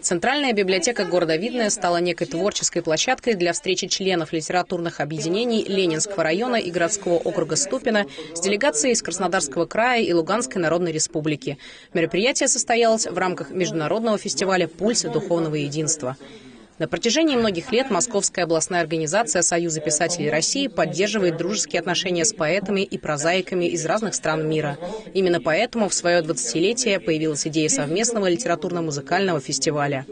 Центральная библиотека города Видное стала некой творческой площадкой для встречи членов литературных объединений Ленинского района и городского округа Ступина с делегацией из Краснодарского края и Луганской Народной Республики. Мероприятие состоялось в рамках международного фестиваля «Пульсы духовного единства». На протяжении многих лет Московская областная организация Союза писателей России поддерживает дружеские отношения с поэтами и прозаиками из разных стран мира. Именно поэтому в свое 20-летие появилась идея совместного литературно-музыкального фестиваля.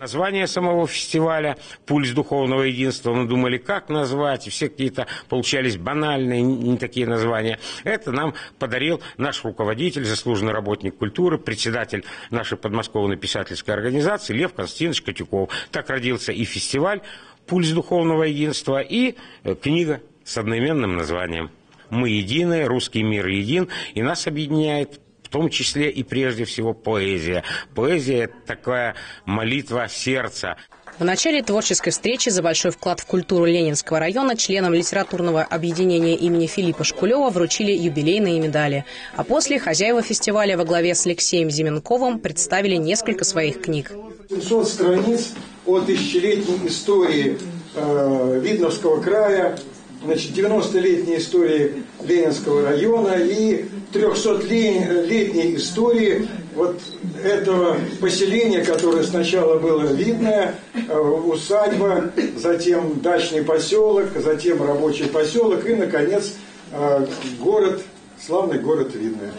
Название самого фестиваля «Пульс духовного единства». Мы думали, как назвать, все какие-то получались банальные, не такие названия. Это нам подарил наш руководитель, заслуженный работник культуры, председатель нашей подмосковной писательской организации Лев Константинович Котюков. Так родился и фестиваль «Пульс духовного единства», и э, книга с одноименным названием. Мы едины, русский мир един, и нас объединяет том числе и прежде всего поэзия. Поэзия – это такая молитва сердца. В начале творческой встречи за большой вклад в культуру Ленинского района членам литературного объединения имени Филиппа Шкулева вручили юбилейные медали. А после хозяева фестиваля во главе с Алексеем Зименковым представили несколько своих книг. 700 страниц о тысячелетней истории э, Видновского края, значит, 90-летней истории Ленинского района и 300-летней истории вот этого поселения, которое сначала было видное, э, усадьба, затем дачный поселок, затем рабочий поселок и, наконец, э, город, славный город Видное.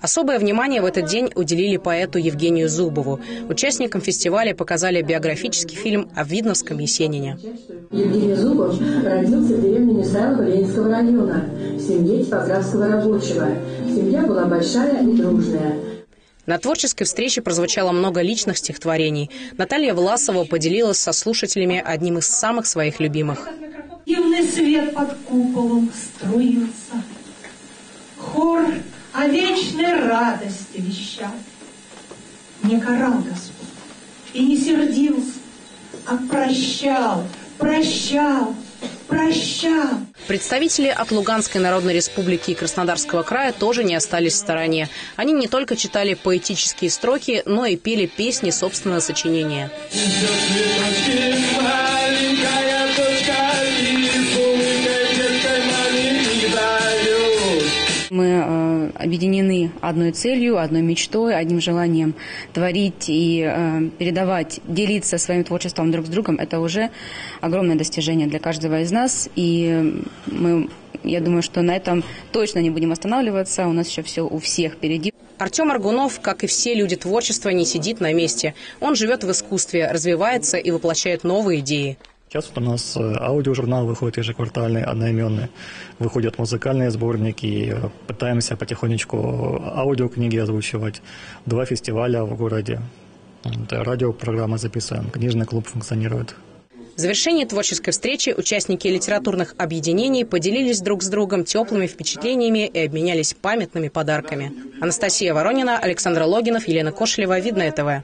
Особое внимание в этот день уделили поэту Евгению Зубову. Участникам фестиваля показали биографический фильм о Видновском Есенине. Евгений Зубов родился в деревне Мисайлова Ленинского района в семье типографского рабочего. Семья была большая и дружная. На творческой встрече прозвучало много личных стихотворений. Наталья Власова поделилась со слушателями одним из самых своих любимых. Дивный свет под куполом струился. О вечной радости вещал. Не карал Господь и не сердился, а прощал, прощал, прощал. Представители от Луганской Народной Республики и Краснодарского края тоже не остались в стороне. Они не только читали поэтические строки, но и пели песни собственного сочинения. Мы э, объединены одной целью, одной мечтой, одним желанием творить и э, передавать, делиться своим творчеством друг с другом. Это уже огромное достижение для каждого из нас. И мы, я думаю, что на этом точно не будем останавливаться. У нас еще все у всех впереди. Артем Аргунов, как и все люди творчества, не сидит на месте. Он живет в искусстве, развивается и воплощает новые идеи. Сейчас у нас э, аудиожурнал выходит ежеквартальный, одноименный. Выходят музыкальные сборники. Э, пытаемся потихонечку аудиокниги озвучивать. Два фестиваля в городе. Радиопрограммы записываем. Книжный клуб функционирует. В завершении творческой встречи участники литературных объединений поделились друг с другом теплыми впечатлениями и обменялись памятными подарками. Анастасия Воронина, Александр Логинов, Елена Кошелева. Видное ТВ.